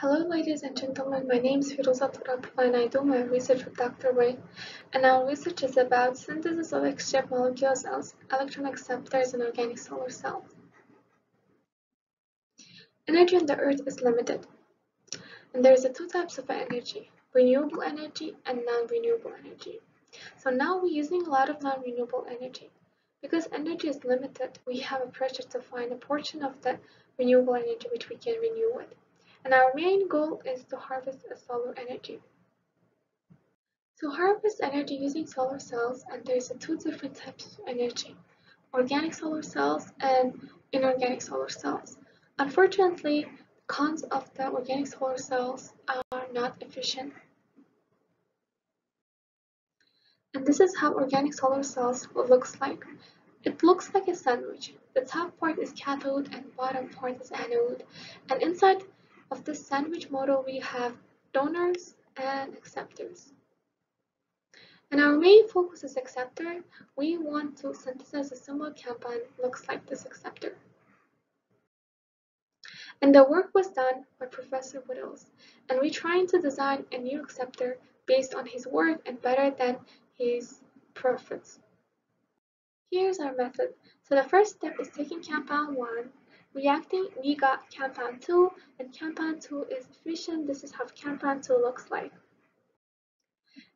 Hello ladies and gentlemen, my name is Feruza Turobova and I do my research with Dr. Wei. And our research is about synthesis of X-shaped molecules as electron acceptors in organic solar cells. Energy on the Earth is limited. And there is two types of energy, renewable energy and non-renewable energy. So now we're using a lot of non-renewable energy. Because energy is limited, we have a pressure to find a portion of the renewable energy which we can renew with and our main goal is to harvest solar energy. To harvest energy using solar cells, and there's two different types of energy, organic solar cells and inorganic solar cells. Unfortunately, the cons of the organic solar cells are not efficient. And this is how organic solar cells looks like. It looks like a sandwich. The top part is cathode and bottom part is anode. And inside of this sandwich model, we have donors and acceptors. And our main focus is acceptor. We want to synthesize a similar compound looks like this acceptor. And the work was done by Professor Whittles, and we're trying to design a new acceptor based on his work and better than his profits. Here's our method. So the first step is taking compound 1 Reacting, we got compound 2, and compound 2 is efficient. This is how compound 2 looks like.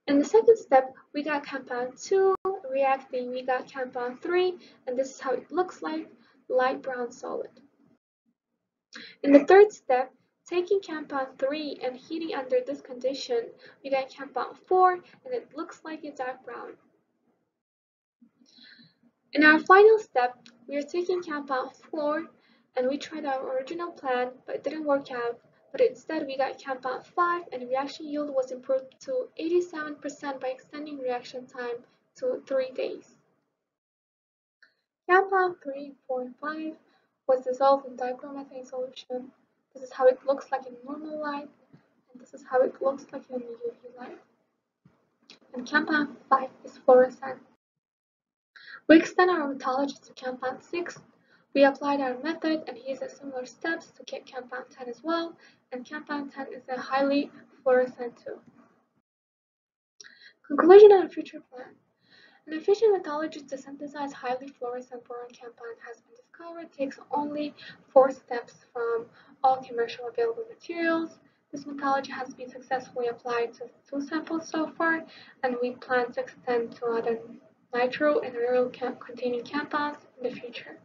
In the second step, we got compound 2, reacting, we got compound 3, and this is how it looks like, light brown solid. In the third step, taking compound 3 and heating under this condition, we got compound 4, and it looks like a dark brown. In our final step, we are taking compound 4 and we tried our original plan, but it didn't work out. But instead, we got compound 5 and reaction yield was improved to 87% by extending reaction time to 3 days. 3, 4, and 5 was dissolved in dichloromethane solution. This is how it looks like in normal light, and this is how it looks like in UV light. And compound 5 is fluorescent. We extend our methodology to compound 6 we applied our method and used similar steps to get compound 10 as well, and compound 10 is a highly fluorescent too. Conclusion and future plan. An efficient methodology to synthesize highly fluorescent boron compound has been discovered. Takes only four steps from all commercial available materials. This methodology has been successfully applied to two samples so far, and we plan to extend to other nitro and aryl containing compounds in the future.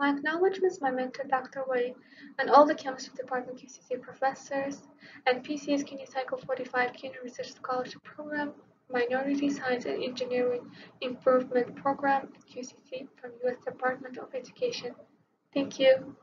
My acknowledgements my mentor Dr. Wei and all the chemistry department QCC professors and PCS CUNY Cycle 45 CUNY Research Scholarship Program, Minority Science and Engineering Improvement Program at QCC from U.S. Department of Education. Thank you.